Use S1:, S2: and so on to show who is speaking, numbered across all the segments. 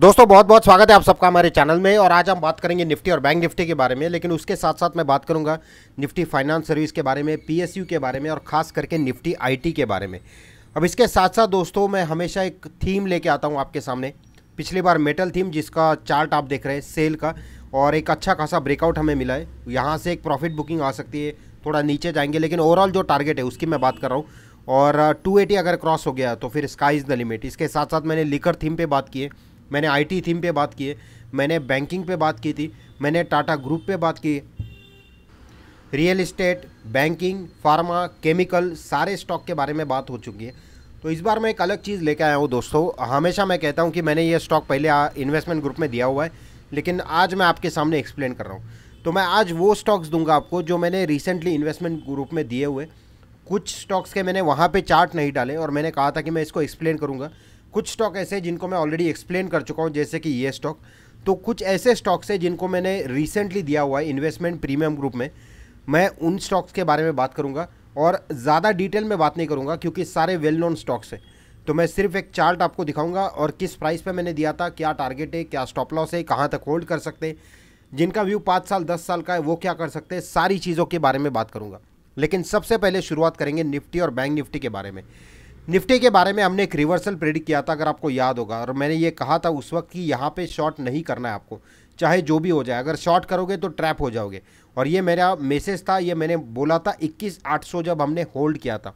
S1: दोस्तों, बहुत बहुत स्वागत है आप सबका हमारे चैनल में। और आज हम बात करेंगे निफ्टी और बैंक निफ्टी के बारे में, लेकिन उसके साथ साथ मैं बात करूँगा निफ्टी फाइनेंस सर्विस के बारे में, पीएसयू के बारे में, और खास करके निफ्टी आईटी के बारे में। अब इसके साथ साथ दोस्तों, मैं हमेशा एक थीम लेके आता हूँ आपके सामने। पिछली बार मेटल थीम, जिसका चार्ट आप देख रहे हैं, सेल का, और एक अच्छा खासा ब्रेकआउट हमें मिला है। यहाँ से एक प्रॉफिट बुकिंग आ सकती है, थोड़ा नीचे जाएँगे, लेकिन ओवरऑल जो टारगेट है, उसकी मैं बात कर रहा हूँ। और 280 अगर क्रॉस हो गया तो फिर स्काई इज़ द लिमिट। इसके साथ साथ मैंने लिकर थीम पे बात की है। मैंने आईटी थीम पे बात की है, मैंने बैंकिंग पे बात की थी, मैंने टाटा ग्रुप पे बात की real estate banking pharma chemical सारे स्टॉक के बारे में बात हो चुकी है। तो इस बार मैं एक अलग चीज़ लेके आया हूँ दोस्तों। हमेशा मैं कहता हूँ कि मैंने ये स्टॉक पहले इन्वेस्टमेंट ग्रुप में दिया हुआ है, लेकिन आज मैं आपके सामने एक्सप्लेन कर रहा हूँ। तो मैं आज वो स्टॉक्स दूँगा आपको जो मैंने रिसेंटली इन्वेस्टमेंट ग्रुप में दिए हुए। कुछ स्टॉक्स के मैंने वहाँ पे चार्ट नहीं डाले और मैंने कहा था कि मैं इसको एक्सप्लेन करूँगा। कुछ स्टॉक ऐसे हैं जिनको मैं ऑलरेडी एक्सप्लेन कर चुका हूँ, जैसे कि ये स्टॉक तो कुछ ऐसे स्टॉक्स है जिनको मैंने रिसेंटली दिया हुआ है इन्वेस्टमेंट प्रीमियम ग्रुप में। मैं उन स्टॉक्स के बारे में बात करूँगा और ज़्यादा डिटेल में बात नहीं करूँगा क्योंकि सारे वेल नोन स्टॉक्स हैं। तो मैं सिर्फ़ एक चार्ट आपको दिखाऊँगा और किस प्राइस पे मैंने दिया था, क्या टारगेट है, क्या स्टॉप लॉस है, कहाँ तक होल्ड कर सकते हैं। जिनका व्यू पाँच साल, दस साल का है, वो क्या कर सकते हैं, सारी चीज़ों के बारे में बात करूँगा। लेकिन सबसे पहले शुरुआत करेंगे निफ्टी और बैंक निफ्टी के बारे में। निफ्टी के बारे में हमने एक रिवर्सल प्रेडिक्ट किया था, अगर आपको याद होगा, और मैंने ये कहा था उस वक्त कि यहाँ पे शॉर्ट नहीं करना है आपको, चाहे जो भी हो जाए। अगर शॉर्ट करोगे तो ट्रैप हो जाओगे। और ये मेरा मैसेज था, ये मैंने बोला था इक्कीस आठ सौ जब हमने होल्ड किया था।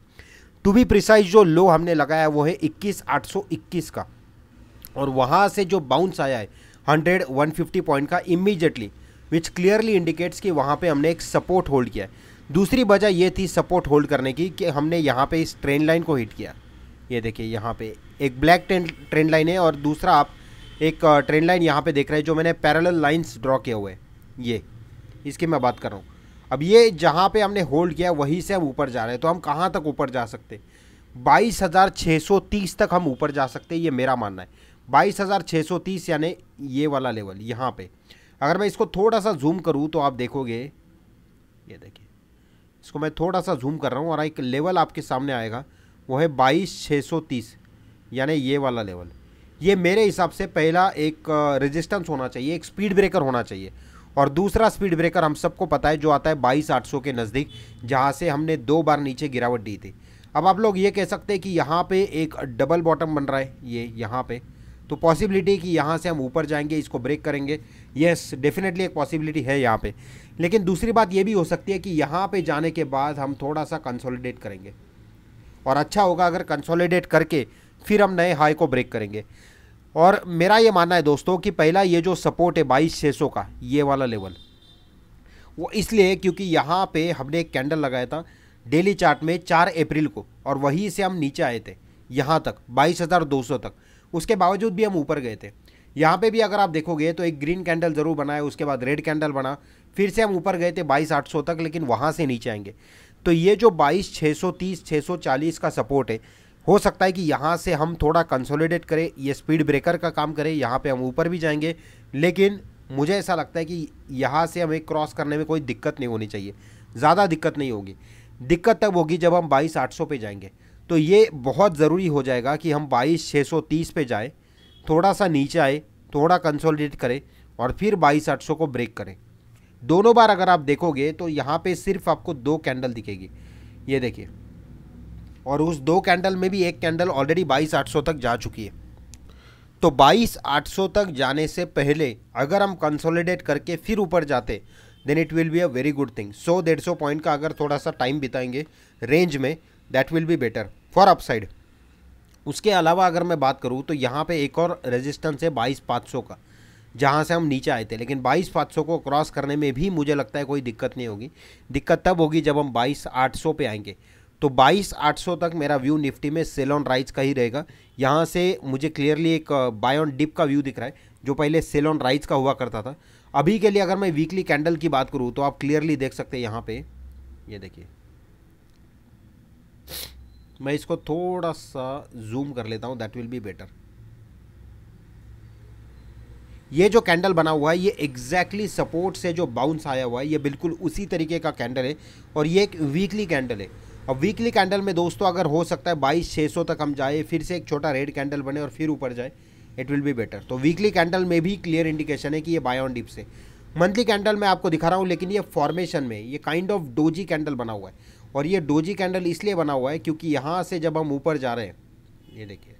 S1: टू बी प्रिसाइज जो लो हमने लगाया वो है इक्कीस आठ सौ इक्कीस का। और वहाँ से जो बाउंस आया है हंड्रेड वन फिफ्टी पॉइंट का इमीजिएटली विच क्लियरली इंडिकेट्स कि वहाँ पे हमने एक सपोर्ट होल्ड किया है। दूसरी वजह ये थी सपोर्ट होल्ड करने की कि हमने यहाँ पे इस ट्रेन लाइन को हिट किया। ये देखिए, यहाँ पे एक ब्लैक ट्रेंड ट्रेन लाइन है और दूसरा आप एक ट्रेंड लाइन यहाँ पे देख रहे हैं जो मैंने पैरेलल लाइंस ड्रॉ किए हुए ये, इसकी मैं बात कर रहा हूँ। अब ये जहाँ पे हमने होल्ड किया, वहीं से हम ऊपर जा रहे हैं। तो हम कहाँ तक ऊपर जा सकते? बाईस हज़ार छः सौ तीस तक हम ऊपर जा सकते ये मेरा मानना है। बाईस हज़ार छः सौ तीस यानी ये वाला लेवल यहाँ पे। अगर मैं इसको थोड़ा सा जूम करूँ तो आप देखोगे, ये देखिए, इसको मैं थोड़ा सा जूम कर रहा हूँ और एक लेवल आपके सामने आएगा। वो है बाईस छः सौ तीस, यानी ये वाला लेवल। ये मेरे हिसाब से पहला एक रेजिस्टेंस होना चाहिए, एक स्पीड ब्रेकर होना चाहिए। और दूसरा स्पीड ब्रेकर हम सबको पता है, जो आता है बाईस आठ सौ के नज़दीक, जहाँ से हमने दो बार नीचे गिरावट दी थी। अब आप लोग ये कह सकते हैं कि यहाँ पे एक डबल बॉटम बन रहा है, ये यहाँ पे। तो पॉसिबिलिटी कि यहाँ से हम ऊपर जाएँगे, इसको ब्रेक करेंगे। येस डेफिनेटली एक पॉसिबिलिटी है यहाँ पे। लेकिन दूसरी बात ये भी हो सकती है कि यहाँ पे जाने के बाद हम थोड़ा सा कंसोलिडेट करेंगे। और अच्छा होगा अगर कंसोलिडेट करके फिर हम नए हाई को ब्रेक करेंगे। और मेरा ये मानना है दोस्तों कि पहला ये जो सपोर्ट है बाईस छः सौ का, ये वाला लेवल वो इसलिए क्योंकि यहाँ पे हमने एक कैंडल लगाया था डेली चार्ट में चार अप्रैल को और वहीं से हम नीचे आए थे, यहाँ तक, बाईस हज़ार दो सौ तक। उसके बावजूद भी हम ऊपर गए थे। यहाँ पे भी अगर आप देखोगे तो एक ग्रीन कैंडल ज़रूर बनाए उसके बाद रेड कैंडल बना, फिर से हम ऊपर गए थे बाईस आठ सौ तक, लेकिन वहाँ से नीचे आएँगे। तो ये जो बाईस छः सौ तीस छः सौ चालीस का सपोर्ट है, हो सकता है कि यहाँ से हम थोड़ा कंसोलिडेट करें, ये स्पीड ब्रेकर का काम करें, यहाँ पे हम ऊपर भी जाएँगे, लेकिन मुझे ऐसा लगता है कि यहाँ से हमें क्रॉस करने में कोई दिक्कत नहीं होनी चाहिए, ज़्यादा दिक्कत नहीं होगी। दिक्कत तब होगी जब हम बाईस, आठ सौ जाएँगे। तो ये बहुत ज़रूरी हो जाएगा कि हम बाईस छः पे जाए, थोड़ा सा नीचे आए, थोड़ा कंसोलिडेट करें और फिर बाईस, आठ को ब्रेक करें। दोनों बार अगर आप देखोगे तो यहाँ पे सिर्फ़ आपको दो कैंडल दिखेगी। ये देखिए। और उस दो कैंडल में भी एक कैंडल ऑलरेडी बाईस आठ सौ तक जा चुकी है। तो बाईस आठ सौ तक जाने से पहले अगर हम कंसोलिडेट करके फिर ऊपर जाते then it will be a very good thing so डेढ़ सौ पॉइंट का अगर थोड़ा सा टाइम बिताएँगे रेंज में that will be better for upside उसके अलावा अगर मैं बात करूँ तो यहाँ पे एक और रेजिस्टेंस है बाईस पाँच सौ का। जहाँ से हम नीचे आए थे, लेकिन बाईस पाँच सौ को क्रॉस करने में भी मुझे लगता है कोई दिक्कत नहीं होगी। दिक्कत तब होगी जब हम बाईस आठ सौ पे आएँगे। तो बाईस आठ सौ तक मेरा व्यू निफ्टी में सेल ऑन राइज का ही रहेगा। यहाँ से मुझे क्लियरली एक बाय ऑन डिप का व्यू दिख रहा है, जो पहले सेल ऑन राइज का हुआ करता था। अभी के लिए अगर मैं वीकली कैंडल की बात करूँ तो आप क्लियरली देख सकते हैं यहाँ पे। ये देखिए। मैं इसको थोड़ा सा जूम कर लेता हूँ दैट विल बी बेटर ये जो कैंडल बना हुआ है, ये एग्जैक्टली exactly सपोर्ट से जो बाउंस आया हुआ है, ये बिल्कुल उसी तरीके का कैंडल है और ये एक वीकली कैंडल है। और वीकली कैंडल में दोस्तों अगर हो सकता है बाईस छः सौ तक हम जाए, फिर से एक छोटा रेड कैंडल बने और फिर ऊपर जाए इट विल बी बेटर तो वीकली कैंडल में भी क्लियर इंडिकेशन है कि ये बाय ऑन डिप से। मंथली कैंडल मैं आपको दिखा रहा हूँ, लेकिन ये फॉर्मेशन में, ये काइंड ऑफ़ डोजी कैंडल बना हुआ है। और ये डोजी कैंडल इसलिए बना हुआ है क्योंकि यहाँ से जब हम ऊपर जा रहे हैं, ये देखिए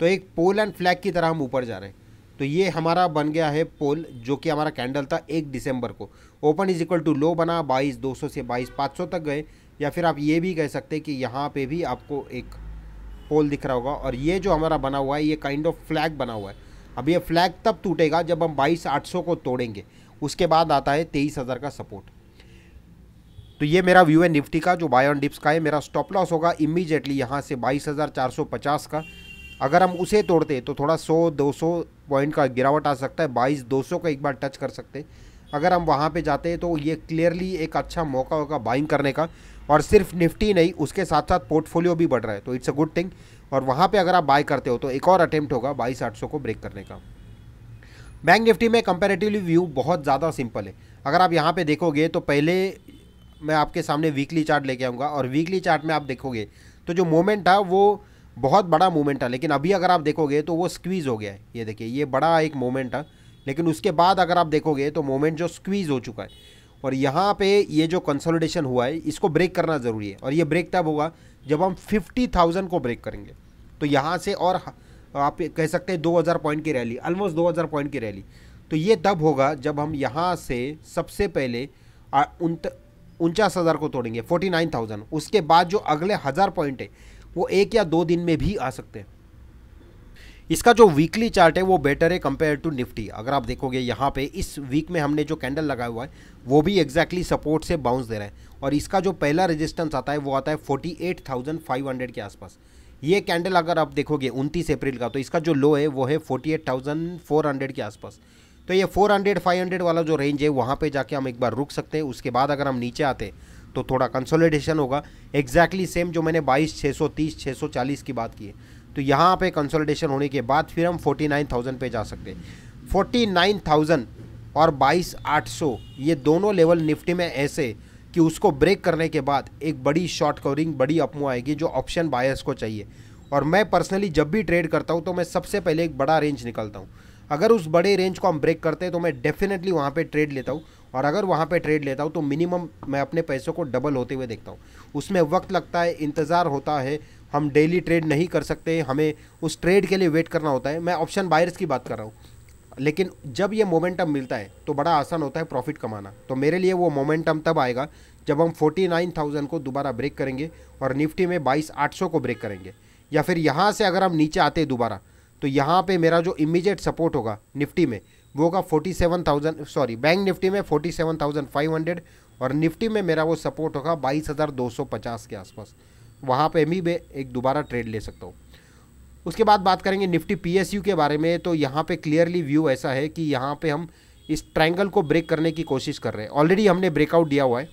S1: तो एक पोल एंड फ्लैग की तरह हम ऊपर जा रहे हैं। तो ये हमारा बन गया है पोल, जो कि हमारा कैंडल था एक दिसंबर को। Open is equal to low बना, बाईस, दो से बाईस, पाँच तक गए। या फिर आप ये भी कह सकते हैं कि यहाँ पे भी आपको एक पोल दिख रहा होगा। और ये जो हमारा बना हुआ है, ये काइंड ऑफ़ फ्लैग बना हुआ है। अब ये फ्लैग तब टूटेगा जब हम बाईस, आठ सौ को तोड़ेंगे। उसके बाद आता है तेईस हज़ार का सपोर्ट तो ये मेरा व्यू है निफ्टी का, जो बाय ऑन डिप्स का है, मेरा स्टॉप लॉस होगा इमीजिएटली यहाँ से बाईस हज़ार चार सौ पचास का। अगर हम उसे तोड़ते तो थोड़ा सौ, दो सौ पॉइंट का गिरावट आ सकता है, बाईस दो सौ का एक बार टच कर सकते हैं। अगर हम वहाँ पे जाते हैं तो ये क्लियरली एक अच्छा मौका होगा बाइंग करने का। और सिर्फ़ निफ्टी नहीं, उसके साथ साथ पोर्टफोलियो भी बढ़ रहा है तो इट्स अ गुड थिंग और वहाँ पे अगर आप बाय करते हो तो एक और अटेम्प्ट होगा बाईस आठ को ब्रेक करने का। बैंक निफ्टी में कंपेरेटिवली व्यू बहुत ज़्यादा सिंपल है। अगर आप यहाँ पे देखोगे तो पहले मैं आपके सामने वीकली चार्ट लेके आऊँगा, और वीकली चार्ट में आप देखोगे तो जो मोमेंट था वो बहुत बड़ा मूवमेंट था, लेकिन अभी अगर आप देखोगे तो वो स्क्वीज़ हो गया है। ये देखिए, ये बड़ा एक मोमेंट है लेकिन उसके बाद अगर आप देखोगे तो मोमेंट जो स्क्वीज़ हो चुका है। और यहाँ पे ये जो कंसोलिडेशन हुआ है, इसको ब्रेक करना ज़रूरी है। और ये ब्रेक तब होगा जब हम फिफ्टी थाउज़ेंड को ब्रेक करेंगे। तो यहाँ से और आप कह सकते हैं दो हज़ार पॉइंट की रैली ऑलमोस्ट दो हज़ार पॉइंट की रैली तो ये तब होगा जब हम यहाँ से सबसे पहले उनचास हज़ार को तोड़ेंगे फोर्टी नाइन थाउज़ेंड उसके बाद जो अगले हज़ार पॉइंट है वो एक या दो दिन में भी आ सकते हैं। इसका जो वीकली चार्ट है, वो बेटर है कंपेयर टू निफ्टी अगर आप देखोगे यहाँ पे, इस वीक में हमने जो कैंडल लगाया हुआ है, वो भी एग्जैक्टली exactly सपोर्ट से बाउंस दे रहा है। और इसका जो पहला रेजिस्टेंस आता है, वो आता है forty eight thousand five hundred के आसपास। ये कैंडल अगर आप देखोगे उनतीस अप्रैल का तो इसका जो लो है, वो है forty eight thousand four hundred के आसपास। तो ये फोर हंड्रेड फाइव हंड्रेड वाला जो रेंज है, वहाँ पर जाके हम एक बार रुक सकते हैं। उसके बाद अगर हम नीचे आते तो थोड़ा कंसोलिडेशन होगा। एग्जैक्टली सेम जो मैंने बाईस छः सौ तीस छः सौ चालीस की बात की है। तो यहाँ पे कंसोलिडेशन होने के बाद फिर हम फोर्टी नाइन थाउज़ेंड पे जा सकते हैं। फोर्टी नाइन थाउज़ेंड और बाईस, आठ सौ, ये दोनों लेवल निफ्टी में ऐसे कि उसको ब्रेक करने के बाद एक बड़ी शॉर्ट कवरिंग बड़ी अपमो आएगी जो ऑप्शन बायर्स को चाहिए। और मैं पर्सनली जब भी ट्रेड करता हूँ तो मैं सबसे पहले एक बड़ा रेंज निकलता हूँ। अगर उस बड़े रेंज को हम ब्रेक करते हैं तो मैं डेफिनेटली वहाँ पे ट्रेड लेता हूँ। और अगर वहाँ पे ट्रेड लेता हूँ तो मिनिमम मैं अपने पैसों को डबल होते हुए देखता हूँ। उसमें वक्त लगता है, इंतज़ार होता है, हम डेली ट्रेड नहीं कर सकते, हमें उस ट्रेड के लिए वेट करना होता है। मैं ऑप्शन बायर्स की बात कर रहा हूँ, लेकिन जब ये मोमेंटम मिलता है तो बड़ा आसान होता है प्रॉफिट कमाना। तो मेरे लिए वो मोमेंटम तब आएगा, जब हम फोर्टी नाइन थाउज़ेंड को दोबारा ब्रेक करेंगे और निफ्टी में बाईस आठ सौ को ब्रेक करेंगे। या फिर यहाँ से अगर हम नीचे आते दोबारा तो यहाँ पे मेरा जो इमीडिएट सपोर्ट होगा निफ्टी में वो होगा forty seven thousand sorry bank Nifty में forty seven thousand five hundred और निफ्टी में मेरा वो सपोर्ट होगा बाईस हज़ार दो सौ पचास के आसपास। वहाँ पे भी मैं एक दोबारा ट्रेड ले सकता हूँ। उसके बाद बात करेंगे निफ्टी पीएसयू के बारे में तो यहाँ पे क्लियरली व्यू ऐसा है कि यहाँ पे हम इस ट्रायंगल को ब्रेक करने की कोशिश कर रहे हैं। ऑलरेडी हमने ब्रेकआउट दिया हुआ है।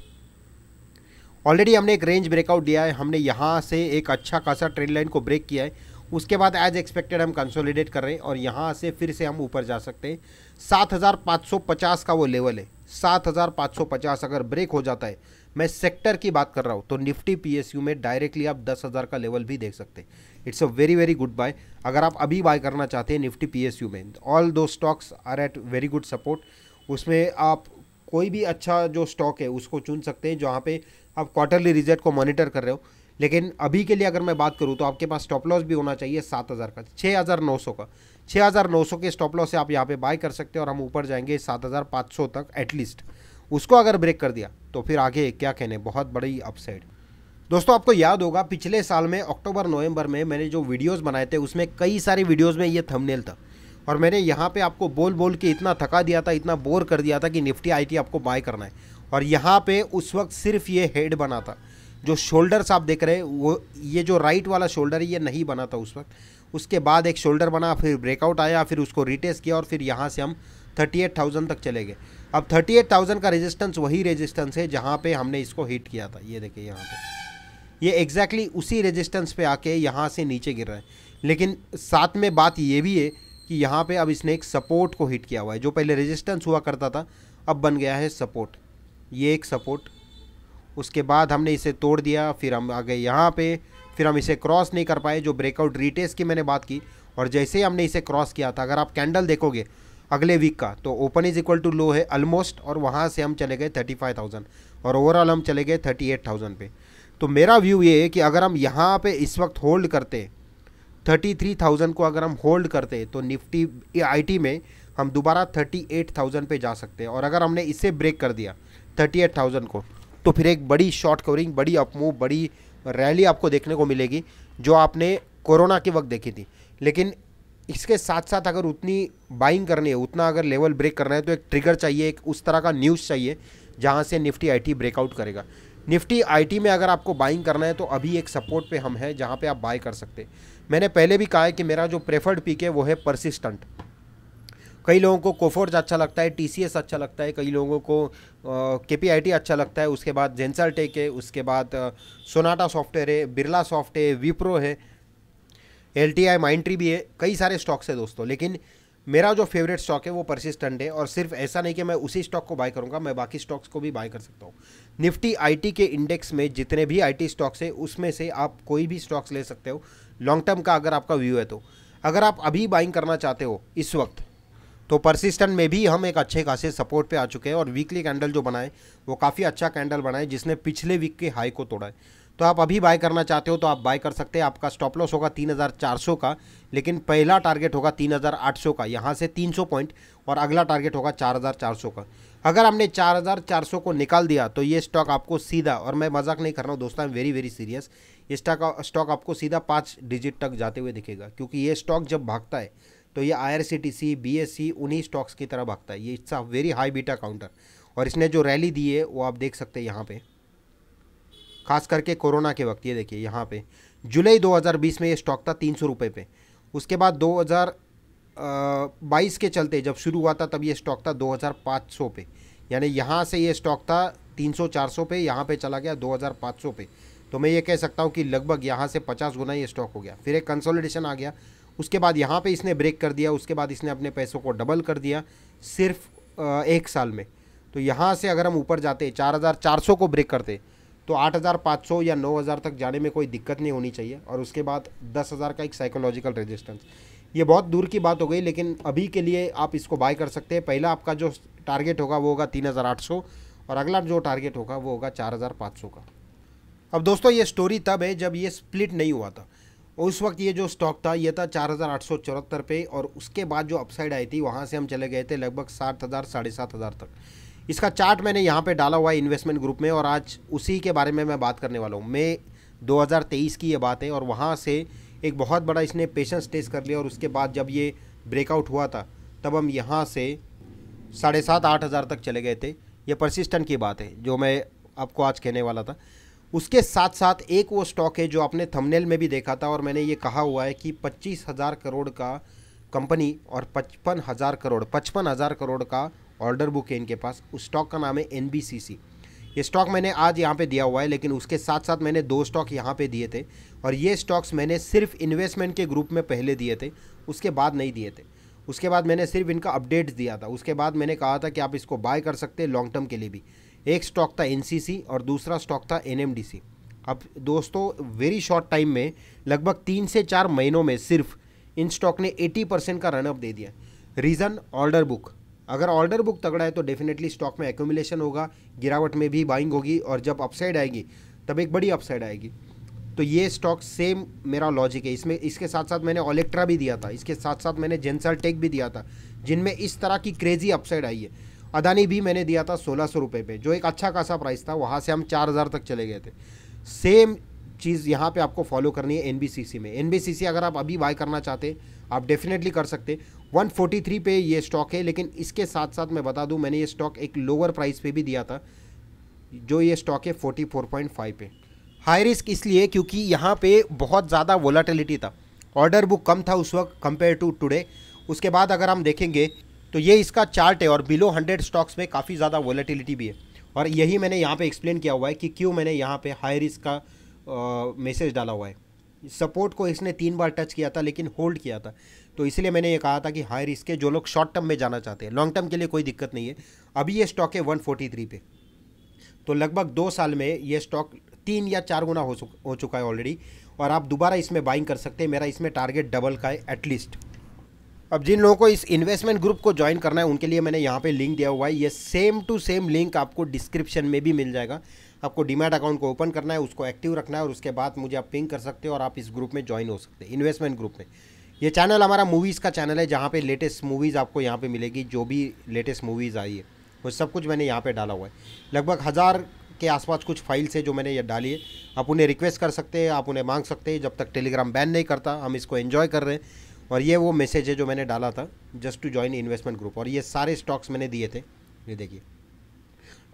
S1: ऑलरेडी हमने एक रेंज ब्रेकआउट दिया है। हमने यहाँ से एक अच्छा खासा ट्रेंड लाइन को ब्रेक किया है। उसके बाद एज एक्सपेक्टेड हम कंसोलिडेट कर रहे हैं और यहाँ से फिर से हम ऊपर जा सकते हैं। सात हज़ार पाँच सौ पचास का वो लेवल है। सात हज़ार पाँच सौ पचास अगर ब्रेक हो जाता है, मैं सेक्टर की बात कर रहा हूँ तो निफ्टी पीएसयू में डायरेक्टली आप दस हज़ार का लेवल भी देख सकते हैं। It's a very very good buy अगर आप अभी बाय करना चाहते हैं निफ्टी पीएसयू में ऑल दो stocks are at very good support उसमें आप कोई भी अच्छा जो स्टॉक है, उसको चुन सकते हैं, जहाँ पे आप क्वार्टरली रिज़ल्ट को मॉनिटर कर रहे हो। लेकिन अभी के लिए अगर मैं बात करूँ तो आपके पास स्टॉप लॉस भी होना चाहिए सात हज़ार का छः हज़ार नौ सौ का। छः हज़ार नौ सौ के स्टॉप लॉस से आप यहाँ पे बाय कर सकते हैं और हम ऊपर जाएँगे सात हज़ार पाँच सौ तक एटलीस्ट उसको अगर ब्रेक कर दिया तो फिर आगे क्या कहने, बहुत बड़ी अपसाइड दोस्तों, आपको याद होगा, पिछले साल में अक्टूबर, नवंबर में मैंने जो वीडियोस बनाए थे, उसमें कई सारे वीडियोस में ये थंबनेल था। और मैंने यहाँ पे आपको बोल बोल के इतना थका दिया था, इतना बोर कर दिया था कि निफ्टी आईटी आपको बाय करना है। और यहाँ पे उस वक्त सिर्फ़ ये हेड बना था। जो शोल्डर्स आप देख रहे हैं, वो, ये जो राइट वाला शोल्डर है, ये नहीं बना था उस वक्त। उसके बाद एक शोल्डर बना, फिर ब्रेकआउट आया, फिर उसको रिटेस्ट किया और फिर यहाँ से हम थर्टी एट थाउज़ेंड तक चले गए। अब थर्टी एट थाउज़ेंड का रेजिस्टेंस वही रेजिस्टेंस है जहाँ पे हमने इसको हिट किया था। ये देखिए यहाँ पे। ये एग्जैक्टली exactly उसी रेजिस्टेंस पे आके यहाँ से नीचे गिर रहा है। लेकिन साथ में बात ये भी है कि यहाँ पे अब इसने एक सपोर्ट को हिट किया हुआ है। जो पहले रेजिस्टेंस हुआ करता था, अब बन गया है सपोर्ट ये एक सपोर्ट उसके बाद हमने इसे तोड़ दिया, फिर हम आ गए यहाँ पे, फिर हम इसे क्रॉस नहीं कर पाए, जो ब्रेकआउट रिटेस की मैंने बात की। और जैसे ही हमने इसे क्रॉस किया था, अगर आप कैंडल देखोगे अगले वीक का तो open is equal to low है ऑलमोस्ट और वहाँ से हम चले गए थर्टी फाइव थाउज़ेंड और ओवरऑल हम चले गए थर्टी एट थाउज़ेंड पे। तो मेरा व्यू ये है कि अगर हम यहाँ पे इस वक्त होल्ड करते थर्टी थ्री थाउज़ेंड को अगर हम होल्ड करते तो निफ्टी आईटी में हम दोबारा थर्टी एट थाउज़ेंड पे जा सकते हैं। और अगर हमने इसे ब्रेक कर दिया थर्टी एट थाउज़ेंड को तो फिर एक बड़ी शॉर्ट कवरिंग बड़ी अपमूव बड़ी रैली आपको देखने को मिलेगी, जो आपने कोरोना के वक्त देखी थी। लेकिन इसके साथ साथ अगर उतनी बाइंग करनी है, उतना अगर लेवल ब्रेक करना है तो एक ट्रिगर चाहिए, एक उस तरह का न्यूज़ चाहिए, जहाँ से निफ्टी आईटी ब्रेकआउट करेगा। निफ्टी आईटी में अगर आपको बाइंग करना है तो अभी एक सपोर्ट पे हम हैं, जहाँ पे आप बाय कर सकते मैंने पहले भी कहा है कि मेरा जो प्रेफर्ड पीक है, वो है परसिस्टेंट कई लोगों को कोफोर्ज अच्छा लगता है, टीसीएस अच्छा लगता है, कई लोगों को के अच्छा लगता है, उसके बाद जेंसल टेक है उसके बाद सोनाटा सॉफ्टवेयर है, बिरला सॉफ्ट है, विप्रो है L T I mind tree भी है, कई सारे स्टॉक्स है दोस्तों, लेकिन मेरा जो फेवरेट स्टॉक है वो परसिस्टेंट है और सिर्फ़ ऐसा नहीं कि मैं उसी स्टॉक को बाय करूँगा, मैं बाकी स्टॉक्स को भी बाय कर सकता हूँ। निफ्टी आईटी के इंडेक्स में जितने भी आईटी स्टॉक्स है, उसमें से आप कोई भी स्टॉक्स ले सकते हो लॉन्ग टर्म का अगर आपका व्यू है तो। अगर आप अभी बाइंग करना चाहते हो, इस वक्त तो परसिस्टेंट में भी हम एक अच्छे खासे सपोर्ट पे आ चुके हैं और वीकली कैंडल जो बनाए, वो काफ़ी अच्छा कैंडल बनाए, जिसने पिछले वीक के हाई को तोड़ा है। तो आप अभी बाय करना चाहते हो तो आप बाय कर सकते हैं। आपका स्टॉप लॉस होगा 3400 का, लेकिन पहला टारगेट होगा 3800 का। यहाँ से 300 पॉइंट और अगला टारगेट होगा 4400 का। अगर हमने 4400 को निकाल दिया तो ये स्टॉक आपको सीधा, और मैं मज़ाक नहीं कर रहा हूँ दोस्तों वेरी वेरी सीरियस ये स्टॉक स्टॉक आपको सीधा पाँच डिजिट तक जाते हुए दिखेगा, क्योंकि ये स्टॉक जब भागता है तो ये I R C T C B S C उन्हीं स्टॉक्स की तरह भागता है। ये it's a very high beta counter और इसने जो रैली दी है, वो आप देख सकते हैं यहाँ पे। खास करके कोरोना के वक्त, ये देखिए, यहाँ पे। जुलाई 2020 में ये स्टॉक था तीन सौ रुपये पे। उसके बाद 2022 के चलते जब शुरू हुआ था, तब ये स्टॉक था 2500 पे। यानी यहाँ से ये स्टॉक था 300-400 पे, यहाँ पे चला गया 2500 पे। तो मैं ये कह सकता हूँ कि लगभग यहाँ से 50 गुना ये स्टॉक हो गया। फिर एक कंसोलिडेशन आ गया। उसके बाद यहाँ पे इसने ब्रेक कर दिया, उसके बाद इसने अपने पैसों को डबल कर दिया, सिर्फ़ एक साल में। तो यहाँ से अगर हम ऊपर जाते, चार हज़ार चार सौ को ब्रेक करते तो आठ हज़ार पाँच सौ या नौ हज़ार तक जाने में कोई दिक्कत नहीं होनी चाहिए, और उसके बाद दस हज़ार का एक साइकोलॉजिकल रेजिस्टेंस ये बहुत दूर की बात हो गई, लेकिन अभी के लिए आप इसको बाय कर सकते हैं। पहला आपका जो टारगेट होगा, वो होगा तीन हज़ार आठ सौ, और अगला जो टारगेट होगा, वो होगा चार हज़ार पाँच सौ का। अब दोस्तों, ये स्टोरी तब है जब ये स्प्लिट नहीं हुआ था। उस वक्त ये जो स्टॉक था, ये था चार हज़ार आठ सौ चौहत्तर पे और उसके बाद जो अपसाइड आई थी, वहाँ से हम चले गए थे लगभग सात हज़ार, साढ़े सात हज़ार तक। इसका चार्ट मैंने यहाँ पे डाला हुआ है इन्वेस्टमेंट ग्रुप में और आज उसी के बारे में मैं बात करने वाला हूँ। मई 2023 की ये बात है और वहाँ से एक बहुत बड़ा इसने पेशेंस टेस्ट कर लिया और उसके बाद जब ये ब्रेकआउट हुआ था, तब हम यहाँ से साढ़े सात आठ हज़ार तक चले गए थे। ये परसिस्टेंट की बात है, जो मैं आपको आज कहने वाला था। उसके साथ साथ एक वो स्टॉक है जो आपने थंबनेल में भी देखा था और मैंने ये कहा हुआ है कि पच्चीस हज़ार करोड़ का कंपनी और पचपन हज़ार करोड़, पचपन हज़ार करोड़ का ऑर्डर बुक है इनके पास। उस स्टॉक का नाम है एनबीसीसी ये स्टॉक मैंने आज यहाँ पे दिया हुआ है, लेकिन उसके साथ साथ मैंने दो स्टॉक यहाँ पे दिए थे और ये स्टॉक्स मैंने सिर्फ़ इन्वेस्टमेंट के ग्रुप में पहले दिए थे, उसके बाद नहीं दिए थे। उसके बाद मैंने सिर्फ़ इनका अपडेट्स दिया था। उसके बाद मैंने कहा था कि आप इसको बाय कर सकते हैं लॉन्ग टर्म के लिए भी। एक स्टॉक था एनसीसी और दूसरा स्टॉक था एनएमडीसी अब दोस्तों वेरी शॉर्ट टाइम में, लगभग तीन से चार महीनों में सिर्फ़ इन स्टॉक ने 80 परसेंट का रनअप दे दिया। रीज़न ऑर्डर बुक अगर ऑर्डर बुक तगड़ा है तो डेफिनेटली स्टॉक में एक्यूमुलेशन होगा, गिरावट में भी बाइंग होगी और जब अपसाइड आएगी, तब एक बड़ी अपसाइड आएगी। तो ये स्टॉक सेम मेरा लॉजिक है। इसमें, इसके साथ साथ मैंने ओलेक्ट्रा भी दिया था। इसके साथ साथ मैंने जेंसल टेक भी दिया था, जिनमें इस तरह की क्रेजी अपसाइड आई है। अदानी भी मैंने दिया था सोलह सौ रुपये पे, जो एक अच्छा खासा प्राइस था, वहाँ से हम चार हज़ार तक चले गए थे। सेम चीज़ यहाँ पे आपको फॉलो करनी है NBCC में। NBCC अगर आप अभी बाय करना चाहते, आप डेफिनेटली कर सकते। 143 पे ये स्टॉक है, लेकिन इसके साथ साथ मैं बता दूँ, मैंने ये स्टॉक एक लोअर प्राइस पे भी दिया था, जो ये स्टॉक है 44.5 पे। हाई रिस्क इसलिए क्योंकि यहाँ पे बहुत ज़्यादा वोलाटिलिटी था। ऑर्डर बुक कम था उस वक्त कंपेयर टू टुडे उसके बाद अगर हम देखेंगे तो ये इसका चार्ट है और बिलो हंड्रेड स्टॉक्स में काफ़ी ज़्यादा वोलेटिलिटी भी है। और यही मैंने यहाँ पे एक्सप्लेन किया हुआ है कि क्यों मैंने यहाँ पे हाई रिस्क का मैसेज डाला हुआ है। सपोर्ट को इसने तीन बार टच किया था, लेकिन होल्ड किया था। तो इसलिए मैंने ये कहा था कि हाई रिस्क के जो लोग शॉर्ट टर्म में जाना चाहते हैं लॉन्ग टर्म के लिए कोई दिक्कत नहीं है। अभी ये स्टॉक है वन पे। तो लगभग दो साल में ये स्टॉक तीन या चार गुना हो, हो चुका है ऑलरेडी और आप दोबारा इसमें बाइंग कर सकते हैं। मेरा इसमें टारगेट डबल का है एटलीस्ट अब जिन लोगों को इस इन्वेस्टमेंट ग्रुप को ज्वाइन करना है उनके लिए मैंने यहाँ पे लिंक दिया हुआ है। ये सेम टू सेम लिंक आपको डिस्क्रिप्शन में भी मिल जाएगा। आपको डीमैट अकाउंट को ओपन करना है उसको एक्टिव रखना है और उसके बाद मुझे आप पिंग कर सकते हो और आप इस ग्रुप में ज्वाइन हो सकते हैं इन्वेस्टमेंट ग्रुप में। ये चैनल हमारा मूवीज़ का चैनल है जहाँ पे लेटेस्ट मूवीज़ आपको यहाँ पे मिलेगी जो भी लेटेस्ट मूवीज़ आई है। वो सब कुछ मैंने यहाँ पे डाला हुआ है। लगभग हज़ार के आसपास कुछ फाइल्स है जो मैंने ये डाली है। आप उन्हें रिक्वेस्ट कर सकते हैं, आप उन्हें मांग सकते हैं, जब तक टेलीग्राम बैन नहीं करता, हम इसको एन्जॉय कर रहे हैं। और ये वो मैसेज है जो मैंने डाला था just to join investment group और ये सारे स्टॉक्स मैंने दिए थे, ये देखिए।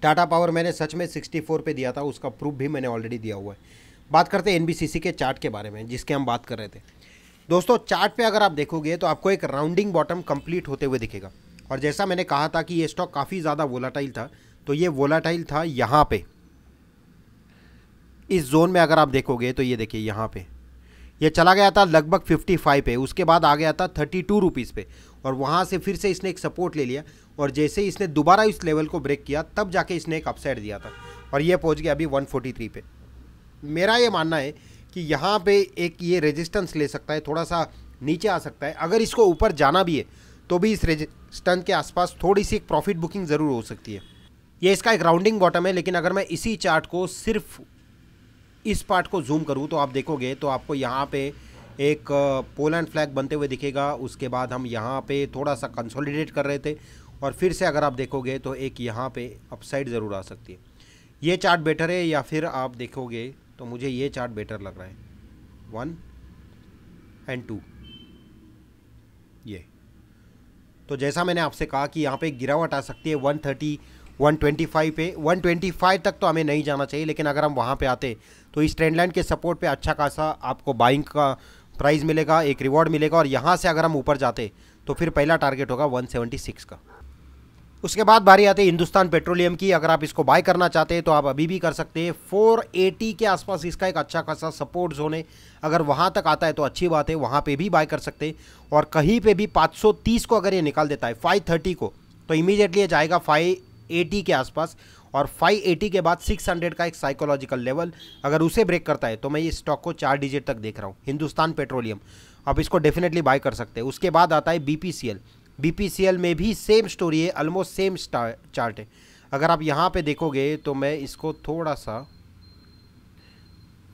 S1: टाटा पावर मैंने सच में 64 पे दिया था, उसका प्रूफ भी मैंने ऑलरेडी दिया हुआ है। बात करते हैं NBCC के चार्ट के बारे में, जिसके हम बात कर रहे थे। दोस्तों चार्ट पे अगर आप देखोगे तो आपको एक राउंडिंग बॉटम कंप्लीट होते हुए दिखेगा। और जैसा मैंने कहा था कि ये स्टॉक काफ़ी ज़्यादा वोलाटाइल था तो ये वोलाटाइल था यहाँ पे। इस जोन में अगर आप देखोगे तो ये देखिए यहाँ पे। ये चला गया था लगभग 55 पे, उसके बाद आ गया था थर्टी टू रुपीज़ पे। और वहाँ से फिर से इसने एक सपोर्ट ले लिया और जैसे इसने दोबारा इस लेवल को ब्रेक किया, तब जाके इसने एक अपसाइड दिया था। और ये पहुँच गया अभी 143 पे। मेरा ये मानना है कि यहाँ पे एक ये रेजिस्टेंस ले सकता है थोड़ा सा नीचे आ सकता है। अगर इसको ऊपर जाना भी है तो भी इस रेजिस्टेंस के आसपास थोड़ी सी एक प्रॉफिट बुकिंग ज़रूर हो सकती है। ये इसका एक राउंडिंग बॉटम है, लेकिन अगर मैं इसी चार्ट को सिर्फ़ इस पार्ट को जूम करूँ तो आप देखोगे तो आपको यहाँ पे एक पोलैंड फ्लैग बनते हुए दिखेगा। उसके बाद हम यहाँ पे थोड़ा सा कंसोलिडेट कर रहे थे। और फिर से अगर आप देखोगे तो एक यहाँ पे अपसाइड ज़रूर आ सकती है। ये चार्ट बेटर है या फिर आप देखोगे तो मुझे ये चार्ट बेटर लग रहा है। वन एंड टू ये। तो जैसा मैंने आपसे कहा कि यहाँ पे गिरावट आ सकती है वन थर्टी 125 पे। 125 तक तो हमें नहीं जाना चाहिए, लेकिन अगर हम वहाँ पे आते तो इस ट्रेंड लाइन के सपोर्ट पे अच्छा खासा आपको बाइंग का प्राइस मिलेगा, एक रिवॉर्ड मिलेगा और यहाँ से अगर हम ऊपर जाते तो फिर पहला टारगेट होगा 176 का। उसके बाद बारी आती है हिंदुस्तान पेट्रोलियम की। अगर आप इसको बाय करना चाहते हैं तो आप अभी भी कर सकते हैं। 480 के आसपास इसका एक अच्छा खासा सपोर्ट जोन है। अगर वहाँ तक आता है तो अच्छी बात है, वहाँ पे भी बाय कर सकते हैं। और कहीं पे भी 530 को अगर ये निकाल देता है 530 को तो इमीडिएटली ये जाएगा 580 के आसपास। और 580 के बाद 600 का एक साइकोलॉजिकल लेवल अगर उसे ब्रेक करता है तो मैं इस स्टॉक को चार डिजिट तक देख रहा हूँ। हिंदुस्तान पेट्रोलियम। आप इसको डेफिनेटली बाय कर सकते हैं। उसके बाद आता है बीपीसीएल बीपीसीएल में भी सेम स्टोरी है ऑलमोस्ट सेम चार्ट है। अगर आप यहाँ पे देखोगे तो मैं इसको थोड़ा सा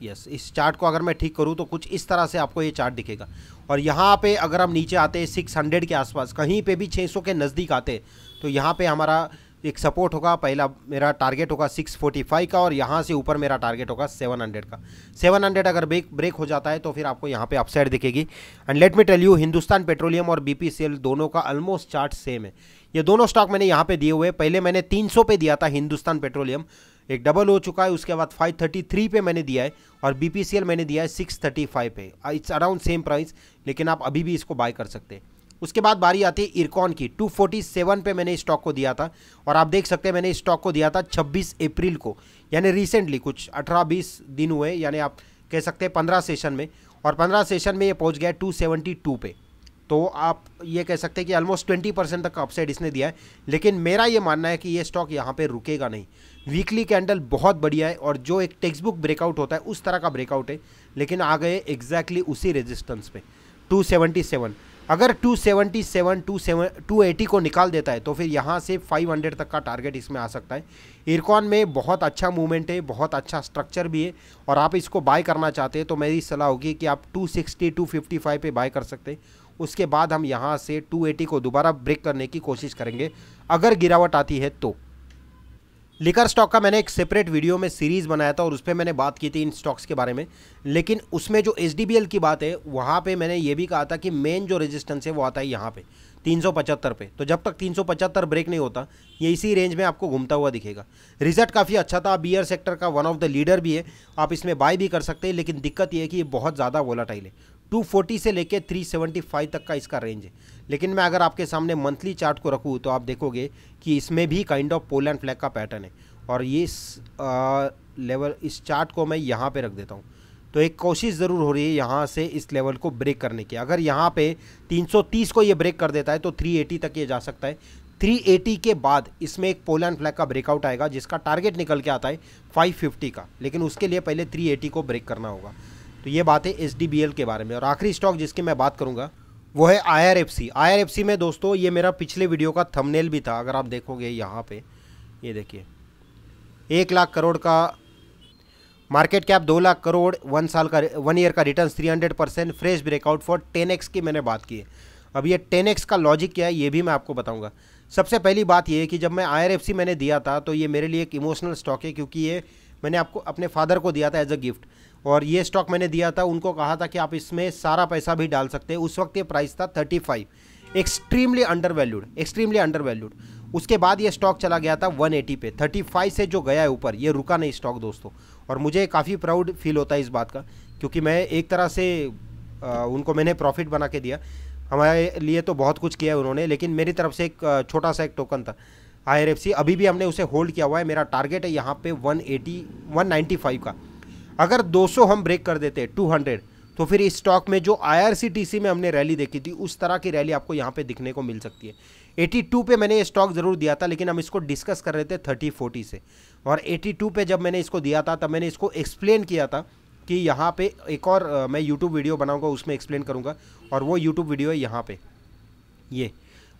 S1: यस इस चार्ट को अगर मैं ठीक करूँ तो कुछ इस तरह से आपको ये चार्ट दिखेगा। और यहाँ पे अगर हम नीचे आते हैं सिक्स हंड्रेड के आसपास, कहीं पे भी छः सौ के नज़दीक आते तो यहाँ पे हमारा एक सपोर्ट होगा, पहला मेरा टारगेट होगा 645 का और यहाँ से ऊपर मेरा टारगेट होगा 700 का। 700 अगर ब्रेक ब्रेक हो जाता है तो फिर आपको यहाँ पे अपसाइड दिखेगी। And let me tell you Hindustan petroleum और बीपीसीएल दोनों का ऑलमोस्ट चार्ट सेम है। ये दोनों स्टॉक मैंने यहाँ पे दिए हुए पहले मैंने 300 पे दिया था हिंदुस्तान पेट्रोलियम। एक डबल हो चुका है, उसके बाद 533 पे मैंने दिया है और बीपीसीएल मैंने दिया है 635 पे। इट्स अराउंड सेम प्राइस लेकिन आप अभी भी इसको बाय कर सकते हैं। उसके बाद बारी आती है इरकॉन की। 247 पे मैंने स्टॉक को दिया था और आप देख सकते हैं मैंने स्टॉक को दिया था 26 अप्रैल को, यानी रिसेंटली कुछ 18-20 दिन हुए, यानी आप कह सकते हैं 15 सेशन में। और 15 सेशन में ये पहुँच गया 272 पे। तो आप ये कह सकते हैं कि ऑलमोस्ट 20 परसेंट तक अपसाइड इसने दिया है। लेकिन मेरा ये मानना है कि ये स्टॉक यहाँ पर रुकेगा नहीं। वीकली कैंडल बहुत बढ़िया है और जो एक टेक्स्ट बुक ब्रेकआउट होता है, उस तरह का ब्रेकआउट है। लेकिन आ गए एग्जैक्टली उसी रेजिस्टेंस पे 277 अगर 277 27, 280 को निकाल देता है तो फिर यहाँ से 500 तक का टारगेट इसमें आ सकता है। इरकॉन में बहुत अच्छा मूवमेंट है बहुत अच्छा स्ट्रक्चर भी है और आप इसको बाय करना चाहते हैं तो मेरी सलाह होगी कि आप 260 255 पे बाय कर सकते हैं। उसके बाद हम यहाँ से 280 को दोबारा ब्रेक करने की कोशिश करेंगे। अगर गिरावट आती है तो। लिकर स्टॉक का मैंने एक सेपरेट वीडियो में सीरीज़ बनाया था और उस पर मैंने बात की थी इन स्टॉक्स के बारे में। लेकिन उसमें जो एच की बात है, वहाँ पे मैंने ये भी कहा था कि मेन जो रेजिस्टेंस है, वो आता है यहाँ पे 375 पे। तो जब तक 375 ब्रेक नहीं होता, ये इसी रेंज में आपको घूमता हुआ दिखेगा। रिज़ल्ट काफ़ी अच्छा था। बियर सेक्टर का वन ऑफ़ द लीडर भी है। आप इसमें बाय भी कर सकते हैं, लेकिन दिक्कत ये है कि ये बहुत ज़्यादा वोलाटाइल है। 240 से लेके 375 तक का इसका रेंज है। लेकिन मैं अगर आपके सामने मंथली चार्ट को रखूँ तो आप देखोगे कि इसमें भी kind of pole and flag का पैटर्न है। और ये इस लेवल इस चार्ट को मैं यहाँ पे रख देता हूँ। तो एक कोशिश ज़रूर हो रही है यहाँ से इस लेवल को ब्रेक करने की। अगर यहाँ पे 330 को ये ब्रेक कर देता है तो 380 तक ये जा सकता है। 380 के बाद इसमें एक पोल एंड फ्लैग का ब्रेकआउट आएगा, जिसका टारगेट निकल के आता है 550 का। लेकिन उसके लिए पहले 380 को ब्रेक करना होगा। तो ये बात है एच के बारे में। और आखिरी स्टॉक जिसकी मैं बात करूँगा वो है I R F C I R F C में दोस्तों, ये मेरा पिछले वीडियो का थंबनेल भी था, अगर आप देखोगे यहाँ पे। ये देखिए। एक लाख करोड़ का मार्केट कैप दो लाख करोड़ वन साल का वन ईयर का return three hundred percent fresh breakout for ten X की मैंने बात की है। अब ये टेन एक्स का लॉजिक क्या है, ये भी मैं आपको बताऊँगा। सबसे पहली बात ये है कि जब मैं आई आर एफ़ सी मैंने दिया था तो ये मेरे लिए एक इमोशनल स्टॉक है, क्योंकि ये मैंने आपको, अपने फादर को दिया था एज अ गिफ्ट और ये स्टॉक मैंने दिया था उनको कहा था कि आप इसमें सारा पैसा भी डाल सकते हैं। उस वक्त ये प्राइस था thirty five extremely undervalued extremely undervalued उसके बाद ये स्टॉक चला गया था 180 पे। 35 से जो गया है ऊपर ये रुका नहीं स्टॉक दोस्तों। और मुझे काफ़ी प्राउड फील होता है इस बात का क्योंकि मैं एक तरह से आ, उनको मैंने प्रॉफिट बना के दिया। हमारे लिए तो बहुत कुछ किया है उन्होंने लेकिन मेरी तरफ़ से एक छोटा सा एक टोकन था। आईआरएफसी अभी भी हमने उसे होल्ड किया हुआ है। मेरा टारगेट है यहाँ पे 180 195 का। अगर 200 हम ब्रेक कर देते 200 तो फिर इस स्टॉक में जो आईआरसीटीसी में हमने रैली देखी थी, उस तरह की रैली आपको यहाँ पे दिखने को मिल सकती है। 82 पे मैंने ये स्टॉक ज़रूर दिया था, लेकिन हम इसको डिस्कस कर रहे थे 30 40 से। और 82 पे जब मैंने इसको दिया था, तब मैंने इसको एक्सप्लेन किया था कि यहाँ पे एक और मैं यूट्यूब वीडियो बनाऊँगा, उसमें एक्सप्लेन करूँगा, और वो यूट्यूब वीडियो है यहाँ पर ये।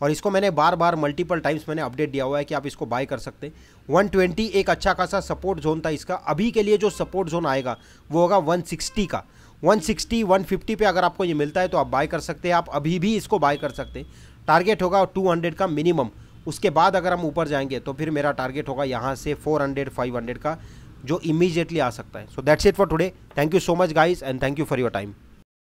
S1: और इसको मैंने बार बार मल्टीपल टाइम्स मैंने अपडेट दिया हुआ है कि आप इसको बाय कर सकते हैं। 120 एक अच्छा खासा सपोर्ट जोन था इसका। अभी के लिए जो सपोर्ट जोन आएगा, वो होगा 160 का। 160 150 पे अगर आपको ये मिलता है तो आप बाय कर सकते हैं। आप अभी भी इसको बाय कर सकते हैं। टारगेट होगा 200 का मिनिमम उसके बाद अगर हम ऊपर जाएँगे तो फिर मेरा टारगेट होगा यहाँ से 400 500 का, जो इमीजिएटली आ सकता है। So that's it for today thank you so much guys and thank you for your time